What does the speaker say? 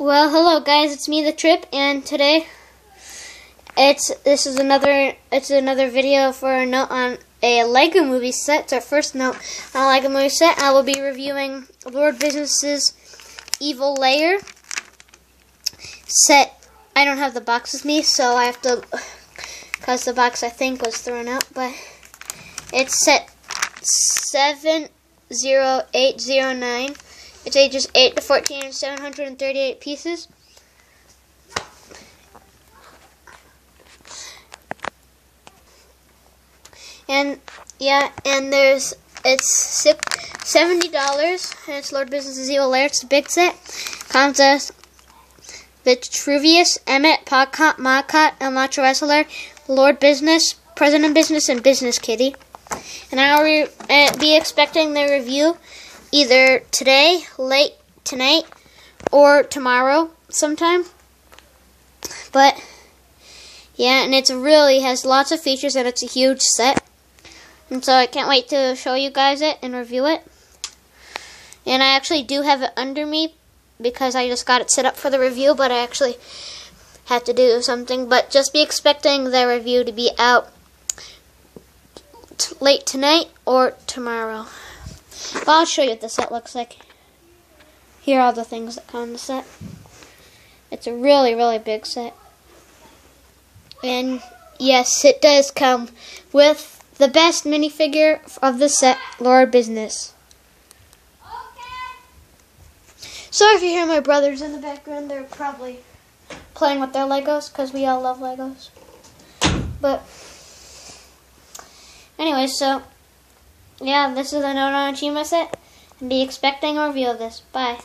Well, hello guys, it's me, The Tripp, and today it's this is another it's another video for a note on a Lego Movie set. It's our first note on a Lego Movie set. I will be reviewing Lord Business's Evil Lair set. I don't have the box with me, so I have to because the box I think was thrown out, but it's set seven zero eight zero nine. It's ages 8 to 14 and 738 pieces. And yeah, and there's it's seventy dollars, and it's Lord Lair. It's a big set. Comes as Vitruvius, Emmet, Podcott, Marcotte, El Macho Wrestler, Lord Business, President Business, and Business Kitty. And I'll re- uh, be expecting the review either today, late tonight, or tomorrow sometime. But yeah, and it's really has lots of features and it's a huge set. And so I can't wait to show you guys it and review it. And I actually do have it under me because I just got it set up for the review, but I actually had to do something. But just be expecting the review to be out late tonight or tomorrow. But I'll show you what the set looks like. Here are all the things that come in the set. It's a really, really big set. And yes, it does come with the best minifigure of the set, Lord Business. Sorry if you hear my brothers in the background. They're probably playing with their Legos because we all love Legos. But anyway, so yeah, this is a note on Chima set. Be expecting a review of this. Bye.